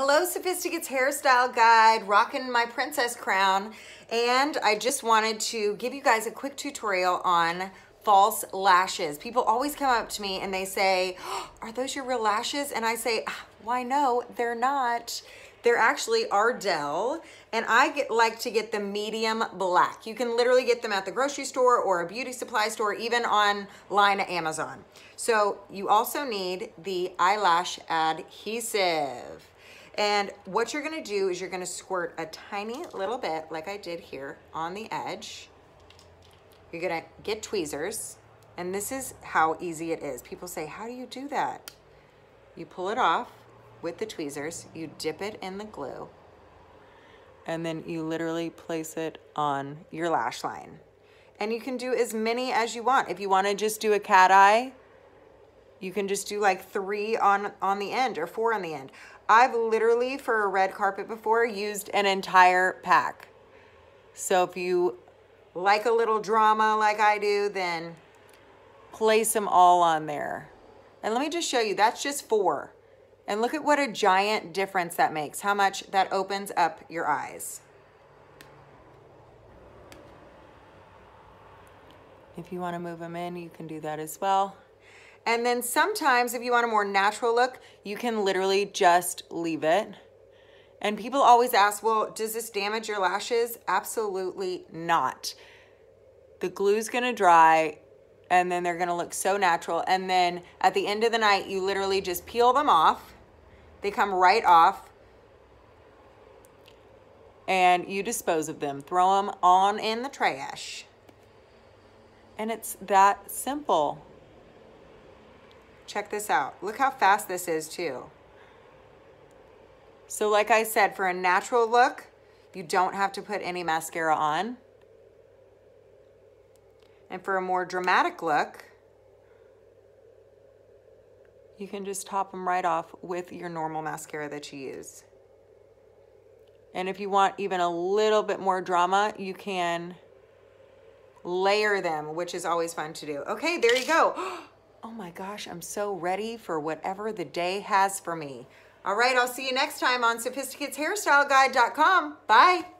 Hello, Sophisticates Hairstyle Guide, rocking my princess crown. And I just wanted to give you guys a quick tutorial on false lashes. People always come up to me and they say, oh, are those your real lashes? And I say, ah, why no, they're not. They're actually Ardell, and I get, like to get the medium black. You can literally get them at the grocery store or a beauty supply store, even online at Amazon. So you also need the eyelash adhesive. And what you're gonna do is you're gonna squirt a tiny little bit, like I did here, on the edge. You're gonna get tweezers, and this is how easy it is. People say, how do you do that? You pull it off with the tweezers, you dip it in the glue, and then you literally place it on your lash line. And you can do as many as you want. If you wanna just do a cat eye, you can just do like three on, on the end or four on the end. I've literally, for a red carpet before, used an entire pack. So if you like a little drama like I do, then place them all on there. And let me just show you, that's just four. And look at what a giant difference that makes, how much that opens up your eyes. If you wanna move them in, you can do that as well. And then sometimes if you want a more natural look, you can literally just leave it. And people always ask, well, does this damage your lashes? Absolutely not. The glue's gonna dry and then they're gonna look so natural. And then at the end of the night, you literally just peel them off. They come right off and you dispose of them. Throw them on in the trash. And it's that simple. Check this out. Look how fast this is too. So like I said, for a natural look, you don't have to put any mascara on. And for a more dramatic look, you can just top them right off with your normal mascara that you use. And if you want even a little bit more drama, you can layer them, which is always fun to do. Okay, there you go. Oh, oh my gosh, I'm so ready for whatever the day has for me. All right, I'll see you next time on sophisticateshairstyleguide.com. Bye.